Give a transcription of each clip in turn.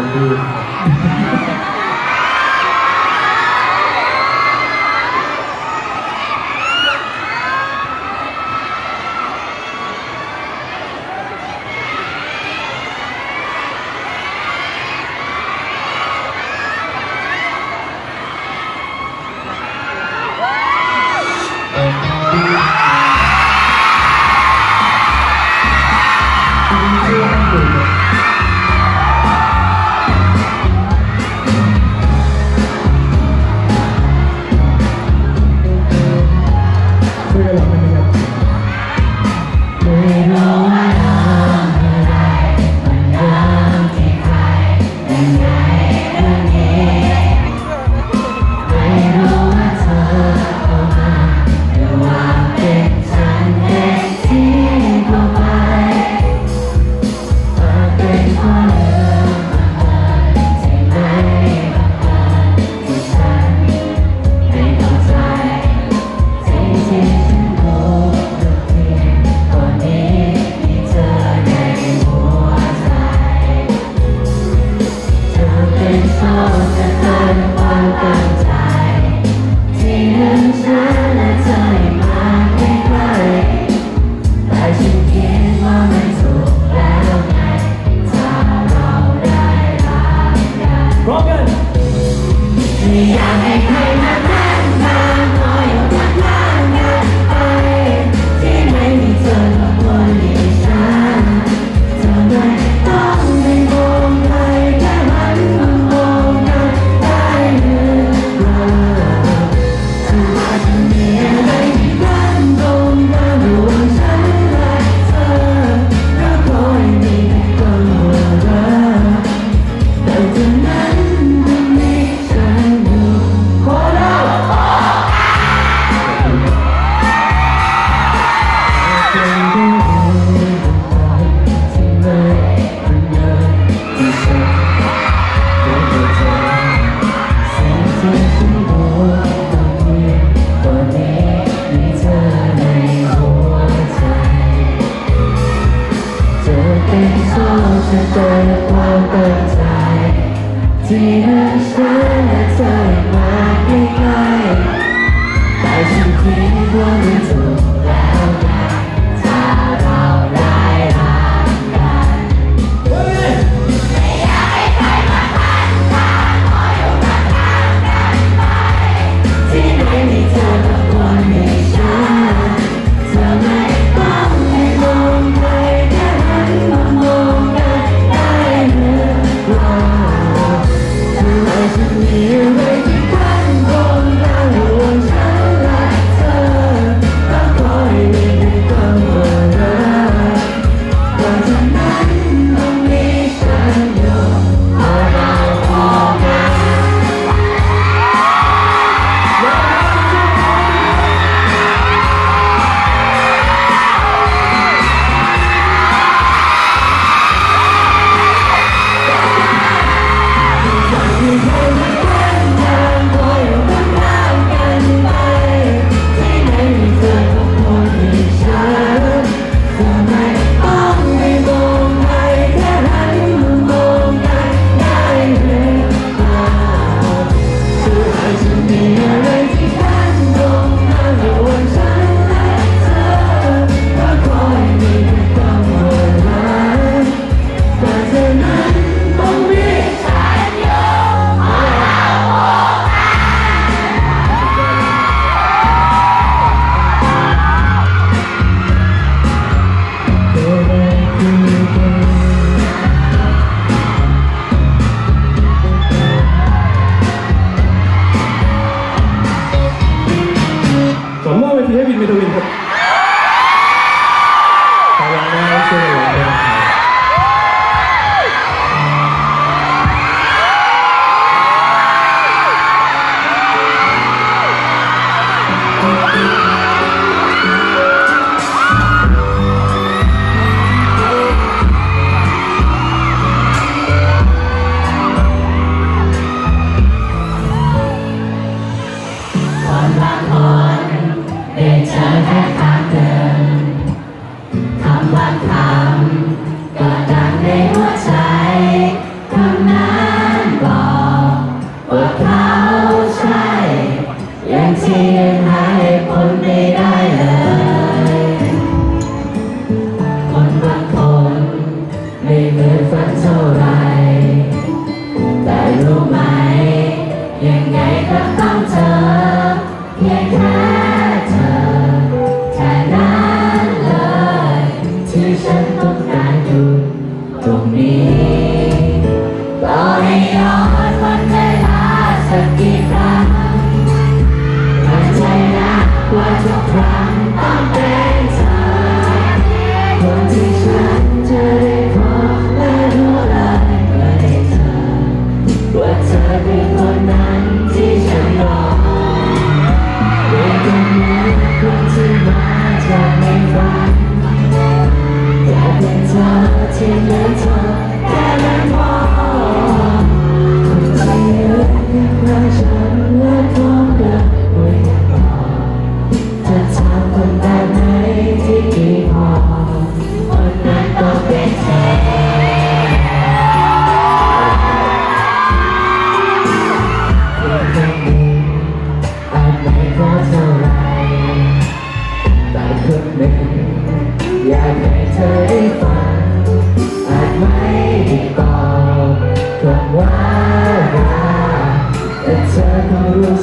คน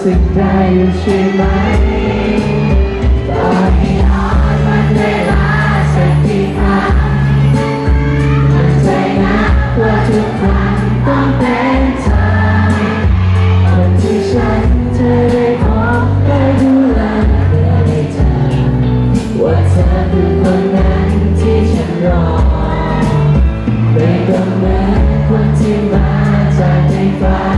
สึกได้อยู่ใช่ไหมตอให้นอนมันได้ลาสักกี่คมมันใจนะว่าทุกคนต้องเป็นเธอคนที่ฉันเธได้พบได้ดูแลได้เจอว่าเธอคือคนนั้นที่ฉันรอไม่ต้องเหมือนคนที่มาจากในฝัน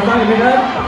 我家里没人。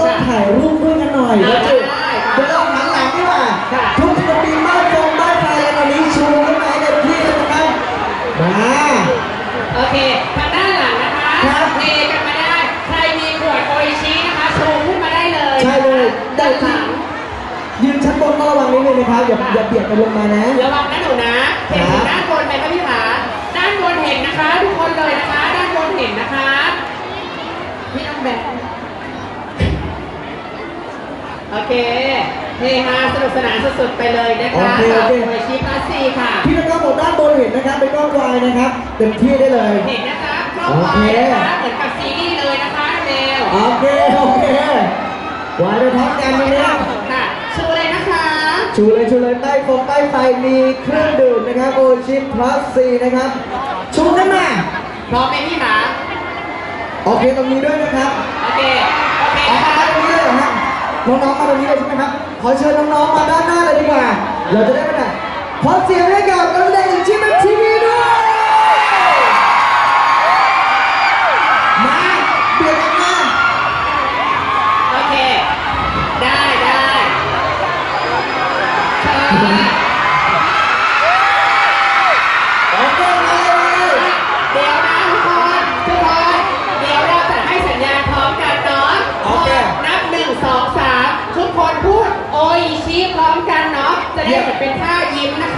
ต้องถ่ายรูปด้วยกันหน่อยนะจุเดี๋ยวเราหันหลังดีกว่าทุกคนมีบ้านฟงบ้านไฟอะไรตอนนี้ชูขึ้นมาให้เต็มที่เลยนะครับมาโอเคทางด้านหลังนะคะครับเทกันมาได้ใครมีขวดโออิชินะคะโชว์ขึ้นมาได้เลยใช่เลยด้านหลังยืนชั้นบนต้องระวังนิดนึงนะครับอย่าอย่าเบียดกันลงมานะระวังนะหนูนะเห็นถึงด้านบนไหมคะพี่ผาด้านบนเห็นนะคะ ทุกคนเลยนะคะ ด้านบนเห็นนะคะพี่น้องแบบ โอเคเฮฮาสนุกสนานสุดๆไปเลยนะคะโอเคโอเคกับโออิชิพลัสซีค่ะพี่นักการบอกด้านบนเห็นนะครับเป็นกล้องวายนะครับเต็มที่ได้เลย เห็นนะคะครอบครัวนะคะเหมือนกับซีรีส์เลยนะคะเร็วโอเคโอเควายไปพร้อมกันวันนี้ค่ะชูเลยนะคะ ชูเลยชูเลยใต้ฟงใต้ไฟมีเครื่องดื่มนะครับโอชิพลัสซีนะครับชูขึ้นมาพร้อมไหมพี่หมาโอเคตรงนี้ด้วยนะครับ โอเค น้องๆมาตรงนี้เลยใช่ไหมครับ ขอเชิญน้องๆมาด้านหน้าเลยดีกว่า เราจะได้ไม่ไหนขอเสียงให้กับนักแสดงจากชิมทีวีด้ว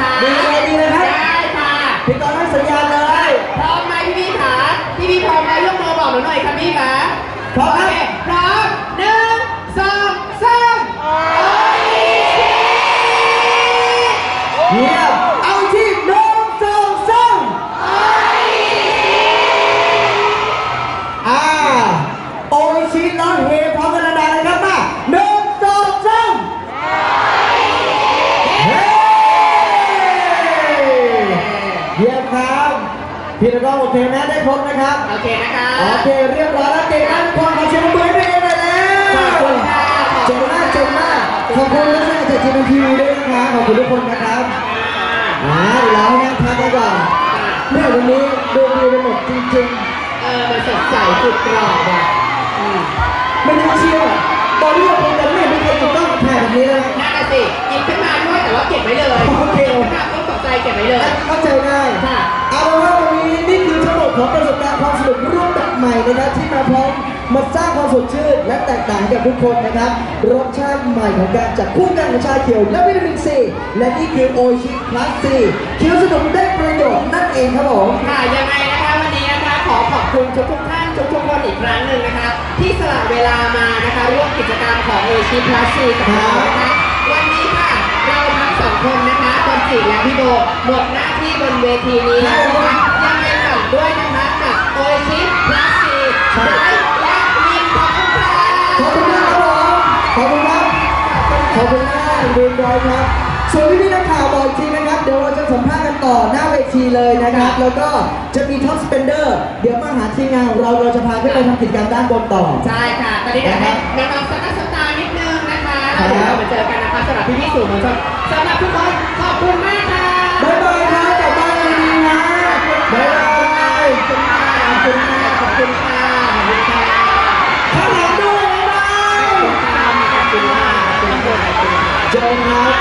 คะดีเลยดีเลยครับได้ค่ะพี่กรณ์ให้สัญญาณเลย พร้อมไหมพี่พี่ขาพี่พี่พร้อมไหมยกมือบอกหนูหน่อยค่ะพี่ขาพร้อมครับ ไหมได้ครบนะครับ โอเคนะคะโอเคเรียบร้อยแล้วเก่งมากทุกคนขอเชิญมือให้ตัวเองหน่อยแล้วขอบคุณค่ะเจ๋งมากเจ๋งมากขอบคุณนักแสดงจากทีมทีวีด้วยนะครับขอบคุณทุกคนนะครับอ่าเดี๋ยวเราให้นั่งพักกันก่อนแม่วันนี้ดูดีไปหมดจริงเออมันสดใสสุดกรอบอะอืมๆไม่น่าเชื่อตอนที่เราคุยกันไม่ไม่เคยถูกต้องถ่ายแบบนี้เลยนั่นน่ะสิหยิบขึ้นมาด้วยแต่ว่าเก็บไว้เลยโอเคหยิบขึ้นมาต้องตกใจเก็บไว้เลยเข้าใจง่ายค่ะเอาเป็น ว่าวันของประสบการณ์ความสนุกรูปแบบใหม่นะครับที่มาพร้อมมาสร้างความสดชื่นและแตกต่างกับทุกคนนะครับรสชาติใหม่ของการจัดคู่กันกับชาเขียวและวิตามินซีและนี่คือโอชิพลัสซีเคี้ยวสนุกได้ประโยชน์นั่นเองครับผมค่ะยังไงนะคะวันนี้นะคะขอขอบคุณทุกทุกท่านทุกทุกคนอีกครั้งหนึ่งนะคะ ที่สละเวลามานะคะร่วมกิจกรรมของเอชีพลัสซีกับเรานะคะวันนี้ค่ะเราทั้งสองคนนะคะตนจิและพี่โบหมดหน้าที่บนเวทีนี้แล้วนะคะ ด้วยนะคะกับโออิชิพลัสซีไบร์ทและวินขอบคุณค่ะขอบคุณมากครับผมขอบคุณครับขอบคุณมากเรียบร้อยครับส่วนพี่พี่นักข่าวบอกทีนะครับ เดี๋ยวเราจะสัมภาษณ์กันต่อหน้าเวทีเลยนะครับ แล้วก็จะมี top spender เดี๋ยวมาหาทีมงานของเราเราจะพาขึ้นไปทำกิจกรรมด้านบนต่อ ใช่ค่ะ ตอนนี้เดี๋ยวให้น้องๆสตาร์สตาร์นิดนึงนะคะแล้วเดี๋ยวเรามาเจอกันนะคะสำหรับพี่ๆสื่อมวลชนสำหรับทุกคนขอบคุณมากค่ะ don't know.